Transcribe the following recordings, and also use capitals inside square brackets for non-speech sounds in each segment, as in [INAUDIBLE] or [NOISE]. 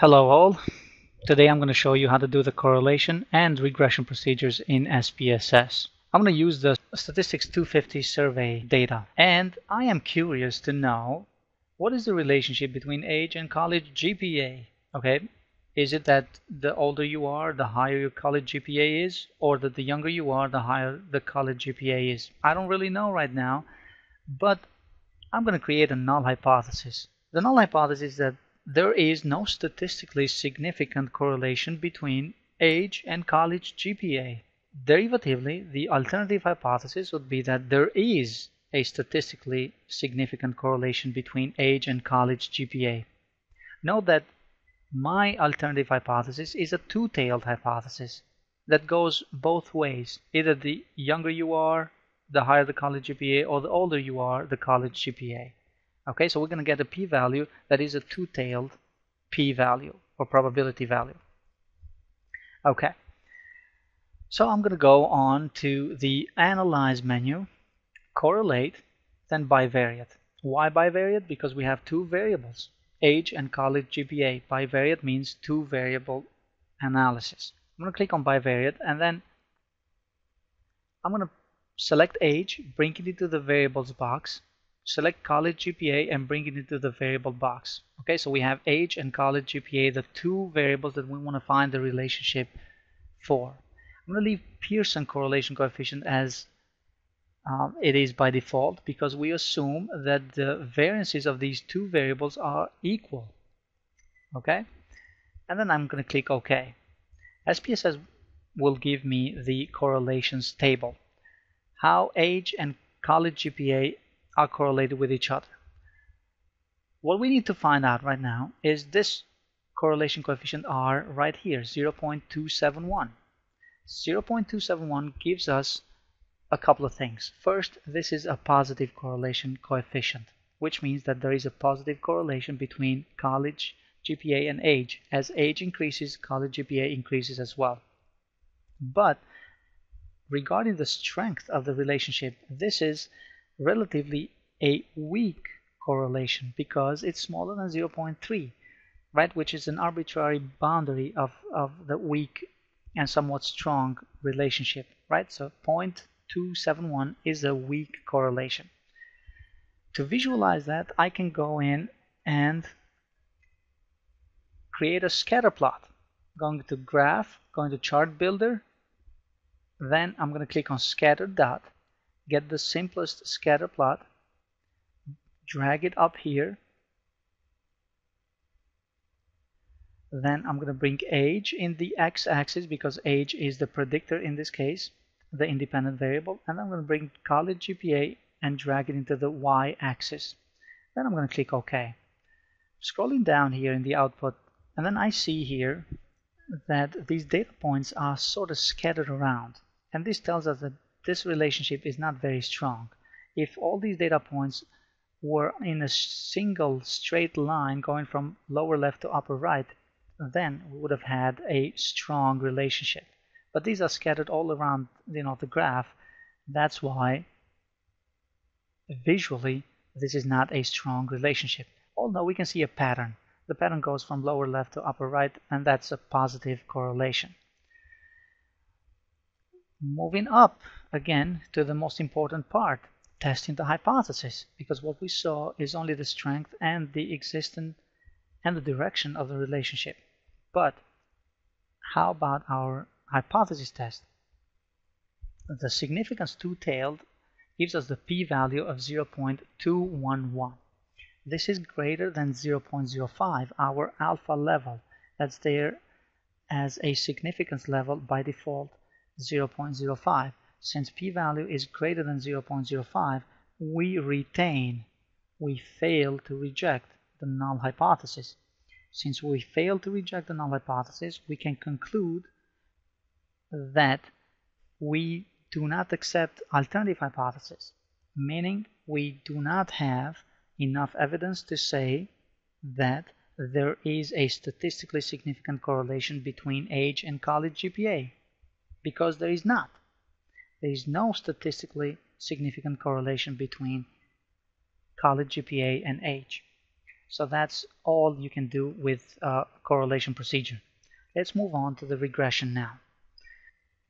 Hello all. Today I'm going to show you how to do the correlation and regression procedures in SPSS. I'm going to use the Statistics 250 survey data and I am curious to know what is the relationship between age and college GPA. Okay, is it that the older you are, the higher your college GPA is, or that the younger you are, the higher the college GPA is? I don't really know right now, but I'm going to create a null hypothesis. The null hypothesis is that there is no statistically significant correlation between age and college GPA. Derivatively, the alternative hypothesis would be that there is a statistically significant correlation between age and college GPA. Note that my alternative hypothesis is a two-tailed hypothesis that goes both ways. Either the younger you are, the higher the college GPA, or the older you are, the college GPA. Okay, so we're going to get a p-value that is a two-tailed p-value or probability value. Okay, so I'm going to go on to the Analyze menu, Correlate, then Bivariate. Why bivariate? Because we have two variables, age and college GPA. Bivariate means two variable analysis. I'm going to click on bivariate and then I'm going to select age, bring it into the variables box, select college GPA and bring it into the variable box. Okay, so we have age and college GPA, the two variables that we want to find the relationship for. I'm going to leave Pearson correlation coefficient as um, it is by default because we assume that the variances of these two variables are equal. Okay, and then I'm going to click OK. SPSS will give me the correlations table. How age and college GPA are correlated with each other. What we need to find out right now is this correlation coefficient R right here, 0.271. 0.271 gives us a couple of things. First, this is a positive correlation coefficient, which means that there is a positive correlation between college GPA and age. As age increases, college GPA increases as well. But regarding the strength of the relationship, this is relatively a weak correlation because it's smaller than 0.3 right which is an arbitrary boundary of, of the weak and somewhat strong relationship right? So 0.271 is a weak correlation. To visualize that I can go in and create a scatter plot. Going to graph going to chart builder then I'm going to click on scatter dot get the simplest scatter plot, drag it up here, then I'm going to bring age in the x-axis because age is the predictor in this case, the independent variable, and I'm going to bring college GPA and drag it into the y-axis. Then I'm going to click OK. Scrolling down here in the output, and then I see here that these data points are sort of scattered around. And this tells us that this relationship is not very strong. If all these data points were in a single straight line going from lower left to upper right, then we would have had a strong relationship. But these are scattered all around you know, the graph. That's why visually this is not a strong relationship. Although we can see a pattern. The pattern goes from lower left to upper right, and that's a positive correlation. Moving up again to the most important part, testing the hypothesis, because what we saw is only the strength and the existence and the direction of the relationship. But how about our hypothesis test? The significance two-tailed gives us the p-value of 0.211. This is greater than 0.05, our alpha level that's there as a significance level by default 0.05. Since p-value is greater than 0.05, we retain, we fail to reject the null hypothesis. Since we fail to reject the null hypothesis, we can conclude that we do not accept alternative hypothesis, meaning we do not have enough evidence to say that there is a statistically significant correlation between age and college GPA because there is not. There is no statistically significant correlation between college GPA and age. So that's all you can do with a correlation procedure. Let's move on to the regression now.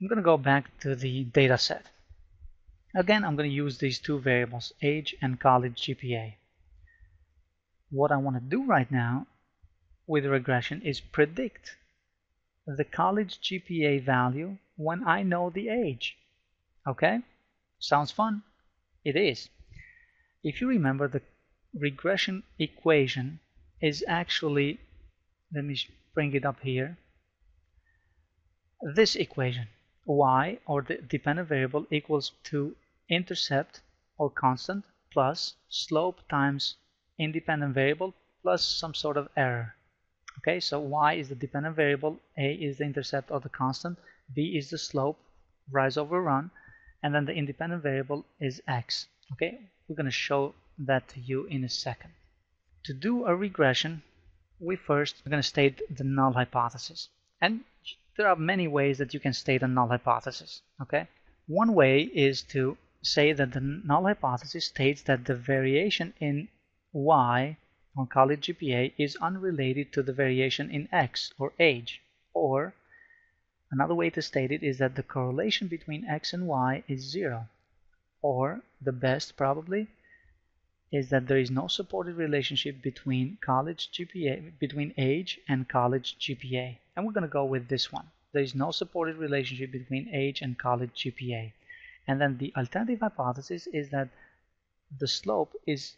I'm going to go back to the data set. Again, I'm going to use these two variables, age and college GPA. What I want to do right now with regression is predict the college GPA value when I know the age. Okay? Sounds fun? It is. If you remember, the regression equation is actually, let me bring it up here, this equation y or the dependent variable equals to intercept or constant plus slope times independent variable plus some sort of error. Okay, so y is the dependent variable, a is the intercept or the constant, b is the slope, rise over run, and then the independent variable is x. Okay, we're going to show that to you in a second. To do a regression, we first are going to state the null hypothesis. And there are many ways that you can state a null hypothesis. Okay, one way is to say that the null hypothesis states that the variation in y on college GPA is unrelated to the variation in x or age. Or another way to state it is that the correlation between x and y is zero. Or the best probably is that there is no supported relationship between college GPA between age and college GPA and we're going to go with this one. There is no supported relationship between age and college GPA. And then the alternative hypothesis is that the slope is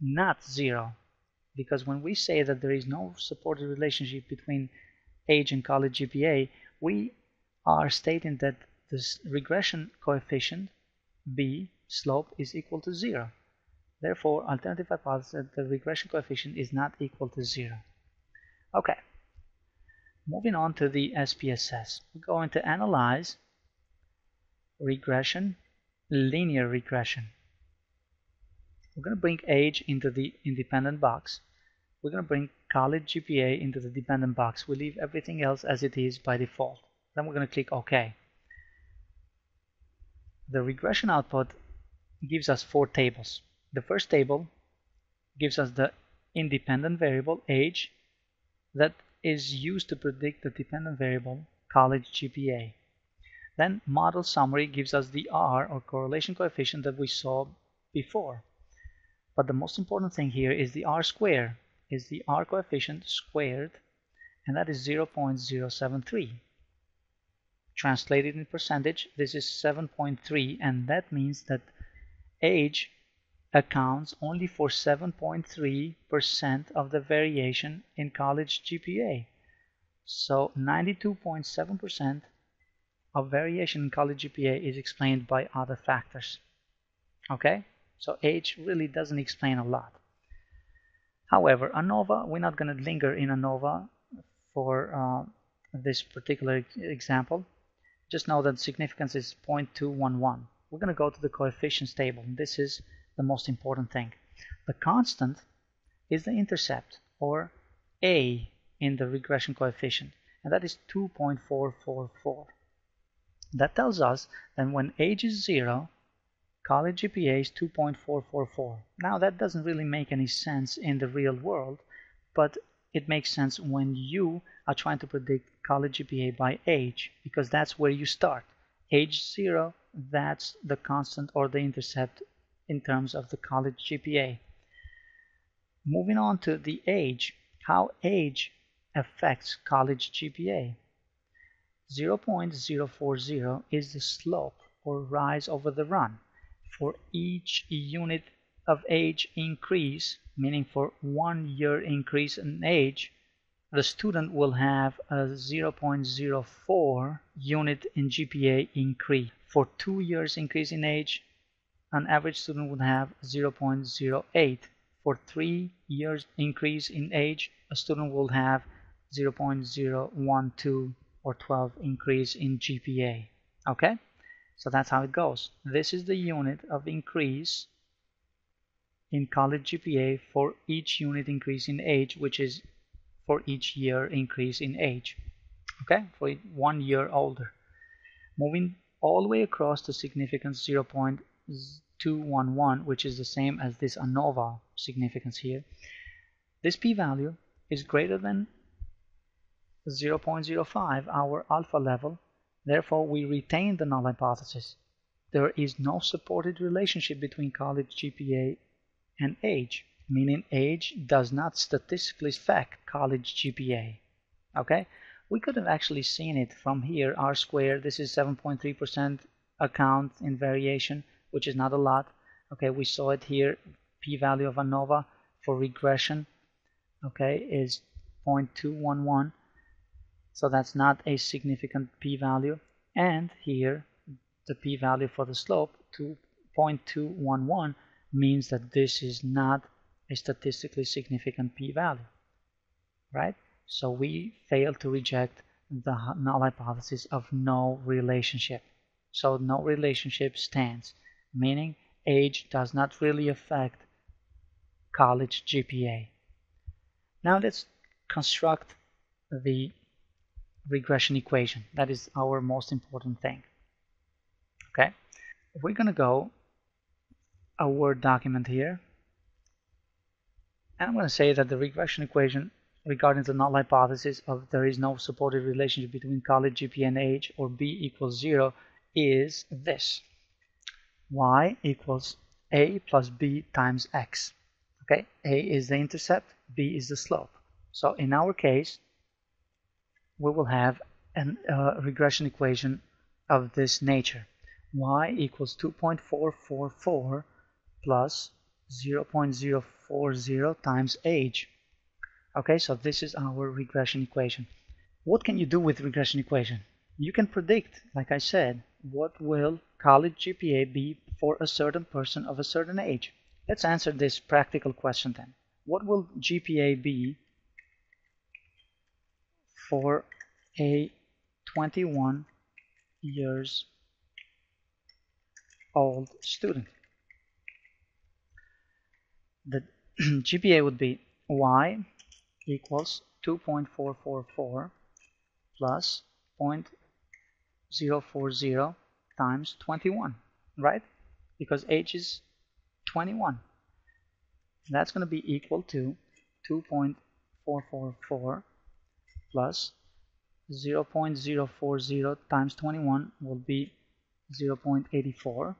not zero because when we say that there is no supported relationship between age and college GPA, we are stating that this regression coefficient b slope is equal to zero. Therefore, alternative hypothesis that the regression coefficient is not equal to zero. Okay. Moving on to the SPSS, we're going to analyze regression, linear regression. We're going to bring age into the independent box. We're going to bring college GPA into the dependent box. We leave everything else as it is by default. Then we're going to click OK. The regression output gives us four tables. The first table gives us the independent variable age that is used to predict the dependent variable college GPA. Then model summary gives us the R or correlation coefficient that we saw before. But the most important thing here is the R square is the R coefficient squared and that is 0.073. Translated in percentage this is 7.3 and that means that age accounts only for 7.3% of the variation in college GPA. So 92.7% of variation in college GPA is explained by other factors. Okay, so age really doesn't explain a lot. However, ANOVA, we're not going to linger in ANOVA for uh, this particular example. Just know that significance is 0.211. We're going to go to the coefficients table. This is the most important thing. The constant is the intercept, or a in the regression coefficient, and that is 2.444. That tells us that when age is 0, college GPA is 2.444. Now that doesn't really make any sense in the real world, but it makes sense when you are trying to predict college GPA by age, because that's where you start. Age 0, that's the constant or the intercept in terms of the college GPA. Moving on to the age, how age affects college GPA. 0.040 is the slope or rise over the run. For each unit of age increase, meaning for one year increase in age, the student will have a 0.04 unit in GPA increase. For two years increase in age, an average student would have 0.08. For three years increase in age, a student will have 0.012 or 12 increase in GPA. Okay, so that's how it goes. This is the unit of increase in college GPA for each unit increase in age, which is for each year increase in age. Okay, for one year older. Moving all the way across to significance 0.0 211, which is the same as this ANOVA significance here. This p-value is greater than 0.05, our alpha level, therefore we retain the null hypothesis. There is no supported relationship between college GPA and age, meaning age does not statistically affect college GPA. Okay, we could have actually seen it from here, r squared, this is 7.3% account in variation, which is not a lot. Okay, we saw it here, p-value of ANOVA for regression, okay, is 0.211 so that's not a significant p-value. And here, the p-value for the slope, 2.211, means that this is not a statistically significant p-value, right? So we fail to reject the null hypothesis of no relationship. So no relationship stands, meaning age does not really affect college GPA. Now let's construct the regression equation. That is our most important thing. Okay, if we're going to go a Word document here, and I'm going to say that the regression equation regarding the null hypothesis of there is no supported relationship between college GPA and age or b equals 0 is this. y equals a plus b times x. Okay, a is the intercept, b is the slope. So in our case, we will have a uh, regression equation of this nature. y equals 2.444 plus 0.040 times age. Okay, so this is our regression equation. What can you do with regression equation? You can predict, like I said, what will college GPA be for a certain person of a certain age. Let's answer this practical question then. What will GPA be for a 21 years old student. The [CLEARS THROAT] GPA would be y equals 2.444 plus 0.040 times 21, right? Because age is 21. That's going to be equal to 2.444 plus 0.040 times 21 will be 0.84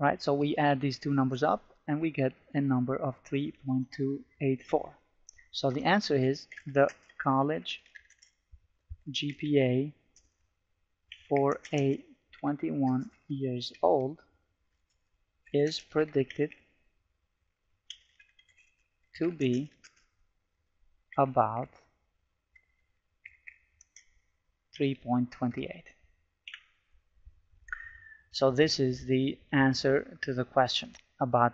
right? So we add these two numbers up and we get a number of 3.284 so the answer is the college GPA for a 21 years old is predicted to be about 3.28. So this is the answer to the question about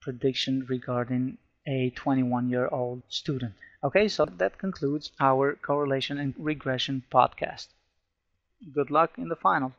prediction regarding a 21 year old student. Okay, so that concludes our correlation and regression podcast. Good luck in the final.